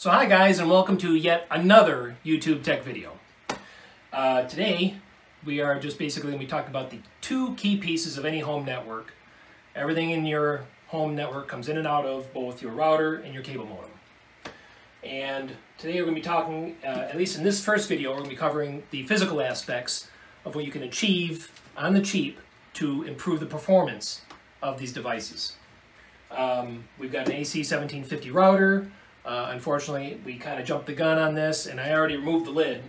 So hi guys and welcome to yet another YouTube tech video. Uh, today we are just basically going to be talking about the two key pieces of any home network. Everything in your home network comes in and out of both your router and your cable modem. And today we're going to be talking, uh, at least in this first video, we're going to be covering the physical aspects of what you can achieve on the cheap to improve the performance of these devices. Um, we've got an AC 1750 router. Uh, unfortunately, we kind of jumped the gun on this, and I already removed the lid.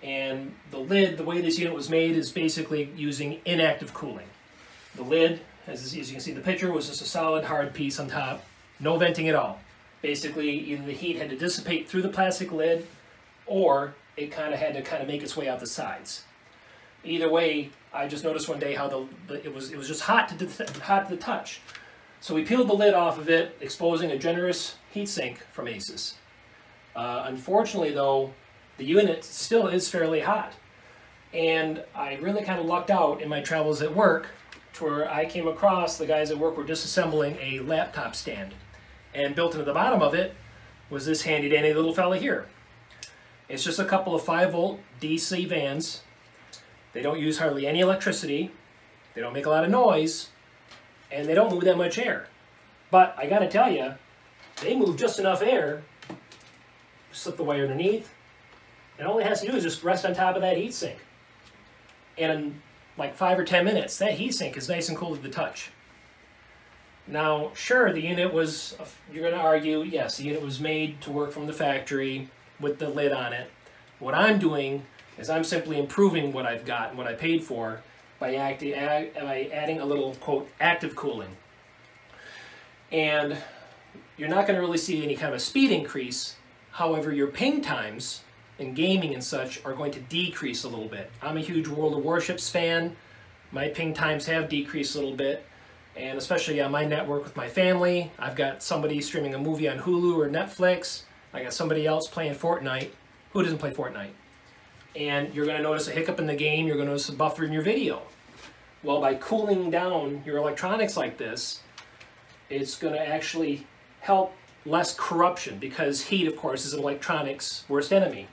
And the lid, the way this unit was made, is basically using inactive cooling. The lid, as, as you can see in the picture, was just a solid hard piece on top, no venting at all. Basically, either the heat had to dissipate through the plastic lid, or it kind of had to kind of make its way out the sides. Either way, I just noticed one day how the, the it was it was just hot to hot to the touch. So we peeled the lid off of it, exposing a generous heatsink from Asus. Uh, unfortunately, though, the unit still is fairly hot. And I really kind of lucked out in my travels at work to where I came across the guys at work were disassembling a laptop stand. And built into the bottom of it was this handy dandy little fella here. It's just a couple of 5 volt DC vans. They don't use hardly any electricity. They don't make a lot of noise. And they don't move that much air. But I gotta tell you, they move just enough air. Slip the wire underneath. And all it has to do is just rest on top of that heatsink. And in like five or 10 minutes, that heatsink is nice and cool to the touch. Now, sure, the unit was, you're going to argue, yes, the unit was made to work from the factory with the lid on it. What I'm doing is I'm simply improving what I've got and what I paid for by, acti by adding a little, quote, active cooling. And you're not going to really see any kind of speed increase. However, your ping times in gaming and such are going to decrease a little bit. I'm a huge World of Warships fan. My ping times have decreased a little bit and especially on my network with my family. I've got somebody streaming a movie on Hulu or Netflix. I got somebody else playing Fortnite. Who doesn't play Fortnite? And you're going to notice a hiccup in the game. You're going to notice a buffer in your video. Well, by cooling down your electronics like this, it's going to actually help less corruption because heat, of course, is an electronics' worst enemy.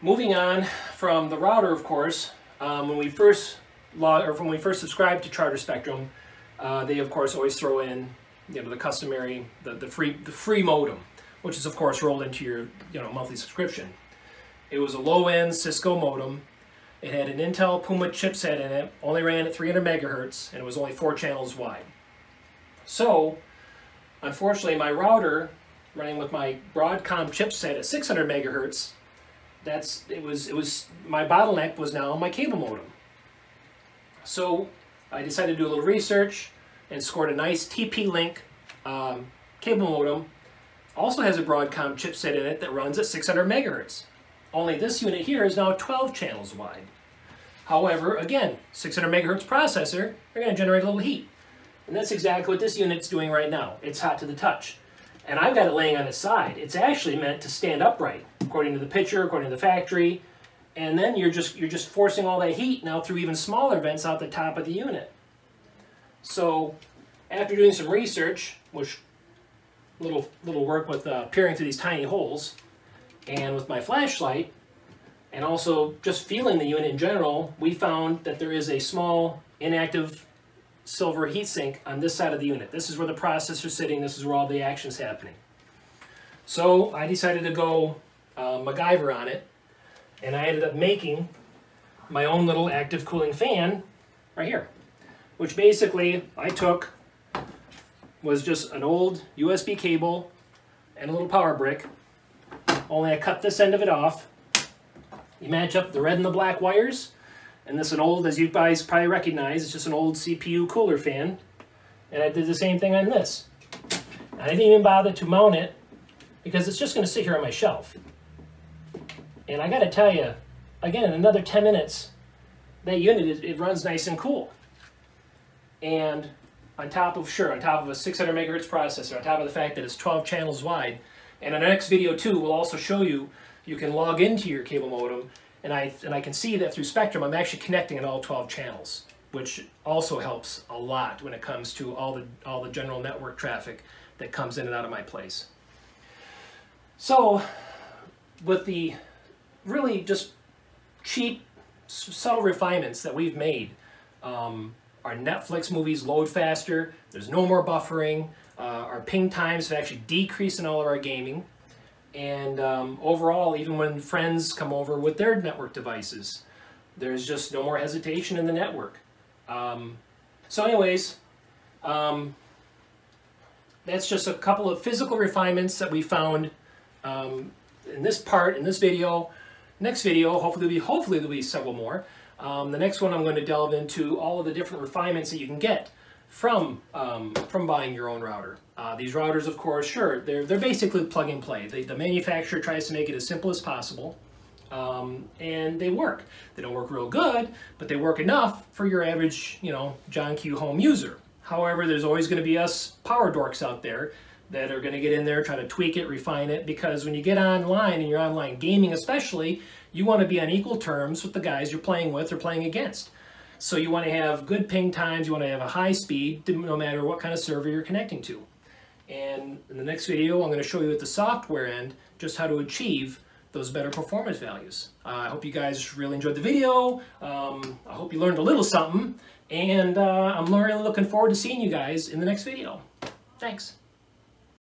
Moving on from the router, of course, um, when we first or when we first subscribed to Charter Spectrum, uh, they of course always throw in you know the customary the, the free the free modem, which is of course rolled into your you know monthly subscription. It was a low-end Cisco modem. It had an Intel Puma chipset in it, only ran at 300 megahertz, and it was only four channels wide. So, unfortunately, my router running with my Broadcom chipset at 600 megahertz, that's it was it was my bottleneck was now my cable modem. So I decided to do a little research and scored a nice TP-Link um, cable modem. Also has a Broadcom chipset in it that runs at 600 megahertz. Only this unit here is now 12 channels wide. However, again, 600 megahertz processor, they're going to generate a little heat. And that's exactly what this unit's doing right now. It's hot to the touch. And I've got it laying on its side. It's actually meant to stand upright, according to the picture, according to the factory and then you're just you're just forcing all that heat now through even smaller vents out the top of the unit. So after doing some research, which little little work with uh, peering through these tiny holes, and with my flashlight, and also just feeling the unit in general, we found that there is a small inactive silver heatsink on this side of the unit. This is where the processor's sitting. This is where all the action's happening. So I decided to go uh, MacGyver on it and I ended up making my own little active cooling fan right here, which basically I took was just an old USB cable and a little power brick, only I cut this end of it off. You match up the red and the black wires, and this is an old, as you guys probably recognize, it's just an old CPU cooler fan, and I did the same thing on this. I didn't even bother to mount it because it's just going to sit here on my shelf. And I got to tell you, again, in another 10 minutes, that unit, it, it runs nice and cool. And on top of, sure, on top of a 600 megahertz processor, on top of the fact that it's 12 channels wide, and in our next video too, we'll also show you, you can log into your cable modem, and I, and I can see that through Spectrum, I'm actually connecting in all 12 channels, which also helps a lot when it comes to all the, all the general network traffic that comes in and out of my place. So, with the really just cheap, subtle refinements that we've made, um, our Netflix movies load faster, there's no more buffering, uh, our ping times have actually decreased in all of our gaming, and um, overall, even when friends come over with their network devices, there's just no more hesitation in the network. Um, so anyways, um, that's just a couple of physical refinements that we found um, in this part, in this video. Next video, hopefully there'll be, hopefully there'll be several more. Um, the next one I'm going to delve into all of the different refinements that you can get from, um, from buying your own router. Uh, these routers, of course, sure, they're, they're basically plug and play. They, the manufacturer tries to make it as simple as possible. Um, and they work. They don't work real good, but they work enough for your average, you know, John Q home user. However, there's always going to be us power dorks out there that are going to get in there, try to tweak it, refine it, because when you get online and you're online gaming especially, you want to be on equal terms with the guys you're playing with or playing against. So you want to have good ping times, you want to have a high speed, no matter what kind of server you're connecting to. And in the next video, I'm going to show you at the software end just how to achieve those better performance values. Uh, I hope you guys really enjoyed the video. Um, I hope you learned a little something. And uh, I'm really looking forward to seeing you guys in the next video. Thanks.